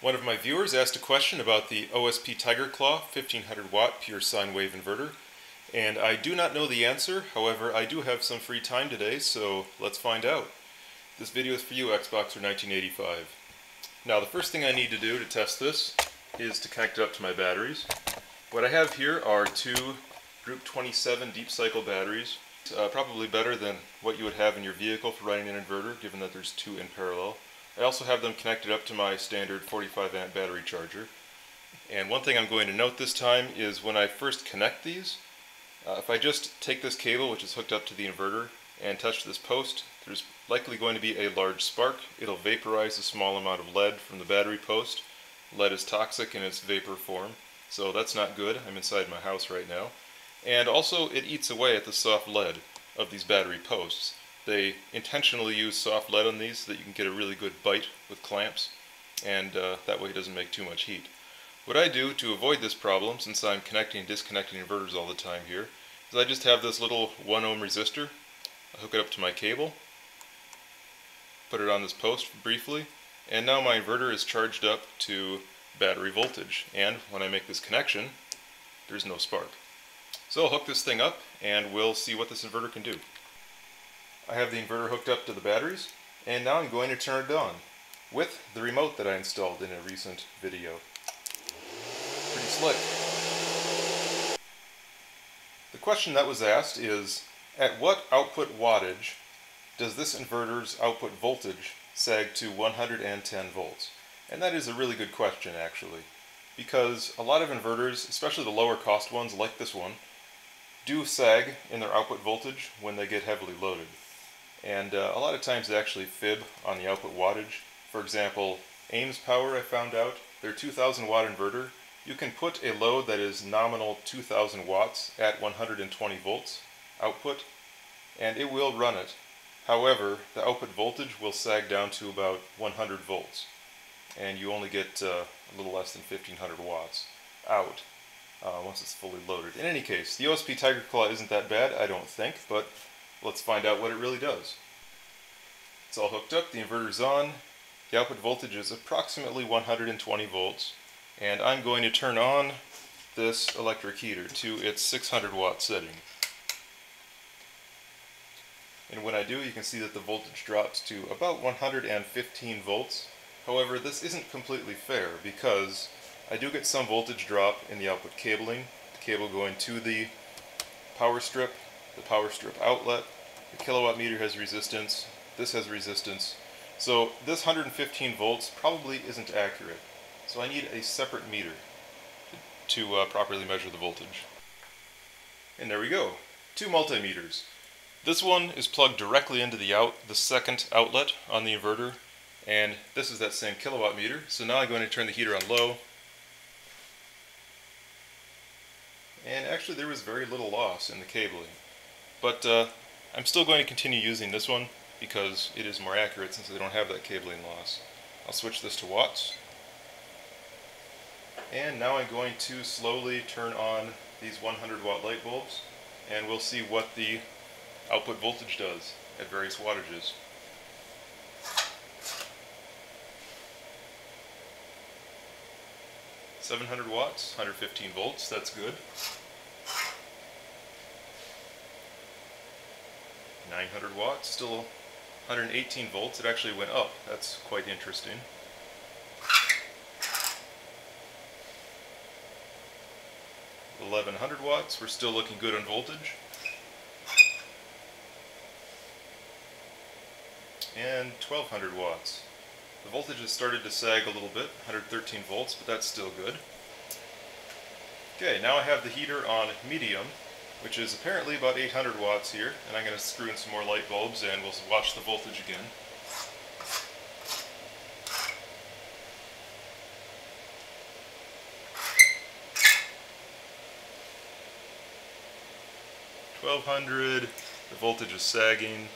One of my viewers asked a question about the OSP Tiger Claw 1500 watt pure sine wave inverter, and I do not know the answer, however I do have some free time today, so let's find out. This video is for you, Xboxer 1985. Now the first thing I need to do to test this is to connect it up to my batteries. What I have here are two Group 27 deep cycle batteries, uh, probably better than what you would have in your vehicle for running an inverter, given that there's two in parallel. I also have them connected up to my standard 45 amp battery charger. And one thing I'm going to note this time is when I first connect these, uh, if I just take this cable which is hooked up to the inverter and touch this post, there's likely going to be a large spark. It'll vaporize a small amount of lead from the battery post. Lead is toxic in its vapor form, so that's not good. I'm inside my house right now. And also it eats away at the soft lead of these battery posts. They intentionally use soft lead on these so that you can get a really good bite with clamps, and uh, that way it doesn't make too much heat. What I do to avoid this problem, since I'm connecting and disconnecting inverters all the time here, is I just have this little 1 ohm resistor. I hook it up to my cable, put it on this post briefly, and now my inverter is charged up to battery voltage. And when I make this connection, there's no spark. So I'll hook this thing up and we'll see what this inverter can do. I have the inverter hooked up to the batteries, and now I'm going to turn it on with the remote that I installed in a recent video. Pretty slick. The question that was asked is, at what output wattage does this inverter's output voltage sag to 110 volts? And that is a really good question actually, because a lot of inverters, especially the lower cost ones like this one, do sag in their output voltage when they get heavily loaded. And uh, a lot of times they actually fib on the output wattage. For example, AIMS Power I found out, their 2000 watt inverter, you can put a load that is nominal 2000 watts at 120 volts output, and it will run it. However, the output voltage will sag down to about 100 volts, and you only get uh, a little less than 1500 watts out uh, once it's fully loaded. In any case, the OSP Tiger Claw isn't that bad, I don't think, but Let's find out what it really does. It's all hooked up, the inverter's on, the output voltage is approximately 120 volts, and I'm going to turn on this electric heater to its 600 watt setting. And when I do, you can see that the voltage drops to about 115 volts. However, this isn't completely fair because I do get some voltage drop in the output cabling, the cable going to the power strip the power strip outlet. The kilowatt meter has resistance. This has resistance. So this 115 volts probably isn't accurate. So I need a separate meter to uh, properly measure the voltage. And there we go. Two multimeters. This one is plugged directly into the out, the second outlet on the inverter, and this is that same kilowatt meter. So now I'm going to turn the heater on low. And actually there was very little loss in the cabling. But uh, I'm still going to continue using this one because it is more accurate since they don't have that cabling loss. I'll switch this to watts. And now I'm going to slowly turn on these 100 watt light bulbs and we'll see what the output voltage does at various wattages. Seven hundred watts, 115 volts, that's good. 900 watts, still 118 volts. It actually went up. That's quite interesting. Eleven hundred watts. We're still looking good on voltage. And 1200 watts. The voltage has started to sag a little bit, 113 volts, but that's still good. Okay, now I have the heater on medium, which is apparently about 800 watts here, and I'm going to screw in some more light bulbs and we'll watch the voltage again. Twelve hundred, the voltage is sagging.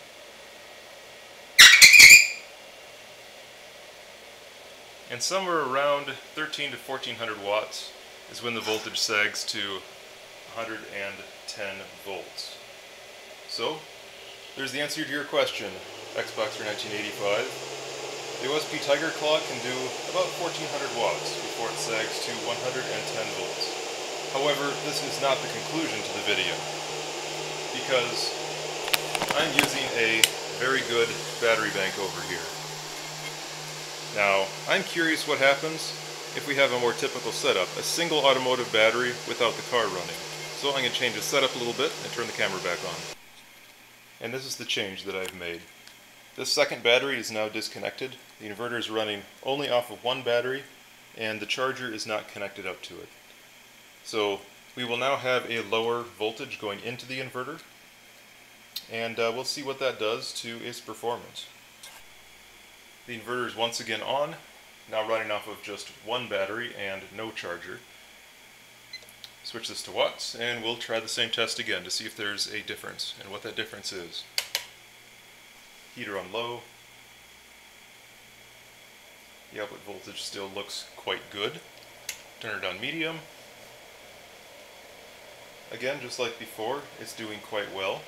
And somewhere around 13 to 1400 watts is when the voltage sags to 110 volts. So, there's the answer to your question, Xboxer 1985. The OSP Tiger Claw can do about 1400 watts before it sags to 110 volts. However, this is not the conclusion to the video, because I'm using a very good battery bank over here. Now, I'm curious what happens if we have a more typical setup, a single automotive battery without the car running. So I'm going to change the setup a little bit and turn the camera back on. And this is the change that I've made. This second battery is now disconnected. The inverter is running only off of one battery and the charger is not connected up to it. So we will now have a lower voltage going into the inverter and uh, we'll see what that does to its performance. The inverter is once again on, now running off of just one battery and no charger. Switch this to watts and we'll try the same test again to see if there's a difference and what that difference is heater on low. The output voltage still looks quite good. Turn it on medium. Again, just like before, it's doing quite well.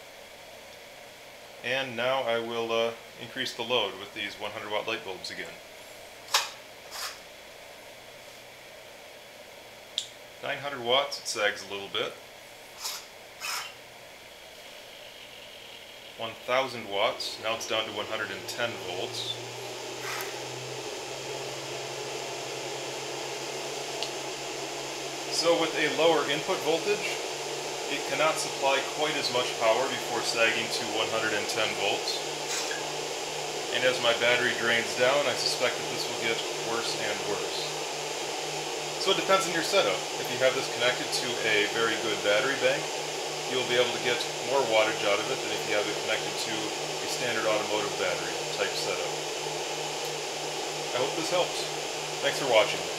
And now I will uh, increase the load with these 100 watt light bulbs again. 900 watts, it sags a little bit. 1000 watts. Now it's down to 110 volts. So with a lower input voltage, it cannot supply quite as much power before sagging to 110 volts. And as my battery drains down, I suspect that this will get worse and worse. So it depends on your setup. If you have this connected to a very good battery bank, you'll be able to get more wattage out of it than if you have it connected to a standard automotive battery type setup. I hope this helps. Thanks for watching.